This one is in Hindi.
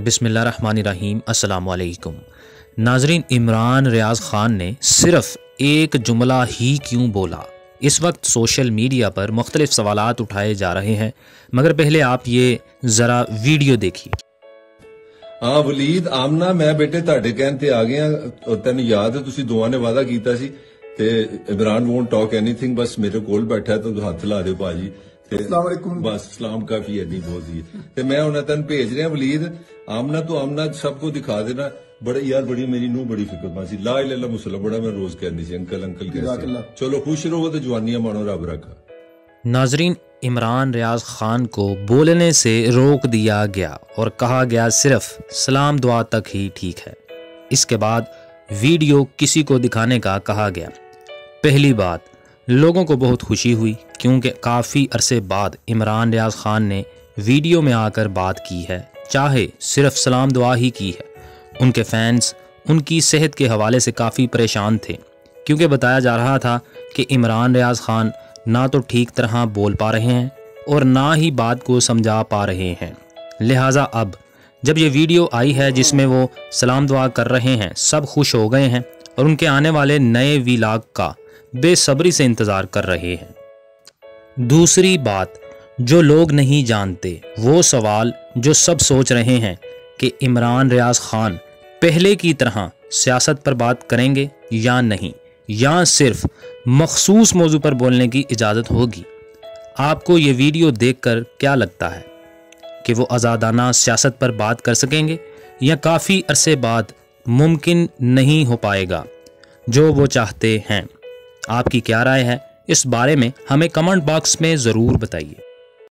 बिसमीम असलकुम नाजरीन इमरान रियाज ख़ान ने सिर्फ एक जुमला ही क्यों बोला इस वक्त सोशल मीडिया पर मुख्तलिफ सवाल उठाए जा रहे हैं मगर पहले आप ये ज़रा वीडियो देखिए हाँ वलीद आमना मैं बेटे ਤੁਹਾਡੇ ਕਹਿਣ ਤੇ ਆ ਗਿਆ ਔਰ ਤੈਨੂੰ ਯਾਦ ਹੈ ਤੁਸੀਂ ਦੋਵਾਂ ਨੇ ਵਾਅਦਾ ਕੀਤਾ ਸੀ ਤੇ ਇਮਰਾਨ ਵੋਂਟ ਟਾਕ ਐਨੀਥਿੰਗ ਬਸ ਮੇਰੇ ਕੋਲ ਬੈਠਾ ਹੈ ਤਾਂ ਹੱਥ ਲਾ ਦਿਓ ਬਾਜੀ असलाकुम बस सलाम काफ़ी है नहीं बहुत ही ते मैं उन्हें तेन भेज रहा वलीद। आमना तो आमना सबको दिखा देना। बड़ा यार बड़ी मेरी नू बड़ी फ़िक्र सी ला इला मुसला बड़ा मैं रोज कहनी सी अंकल अंकल कैसे चलो खुश रहो तो जवानियाँ मानो रब रखा। नाजरीन इमरान रियाज खान को बोलने से रोक दिया गया और कहा गया सिर्फ़ सलाम दुआ तक ही ठीक है। इसके बाद वीडियो किसी को दिखाने का कहा गया। पहली बात लोगों को बहुत खुशी हुई, क्योंकि काफ़ी अरसे बाद इमरान रियाज ख़ान ने वीडियो में आकर बात की है, चाहे सिर्फ़ सलाम दुआ ही की है। उनके फैंस उनकी सेहत के हवाले से काफ़ी परेशान थे, क्योंकि बताया जा रहा था कि इमरान रियाज ख़ान ना तो ठीक तरह बोल पा रहे हैं और ना ही बात को समझा पा रहे हैं। लिहाजा अब, जब ये वीडियो आई है जिसमें वो सलाम दुआ कर रहे हैं, सब खुश हो गए हैं और उनके आने वाले नए वीलाग का बेसब्री से इंतज़ार कर रहे हैं। दूसरी बात, जो लोग नहीं जानते, वो सवाल जो सब सोच रहे हैं कि इमरान रियाज खान पहले की तरह सियासत पर बात करेंगे या नहीं, या सिर्फ़ मखसूस मौजू पर बोलने की इजाज़त होगी। आपको ये वीडियो देखकर क्या लगता है कि वो आज़ादाना सियासत पर बात कर सकेंगे या काफ़ी अरसे बाद मुमकिन नहीं हो पाएगा, जो वो चाहते हैं? आपकी क्या राय है इस बारे में हमें कमेंट बॉक्स में ज़रूर बताइए।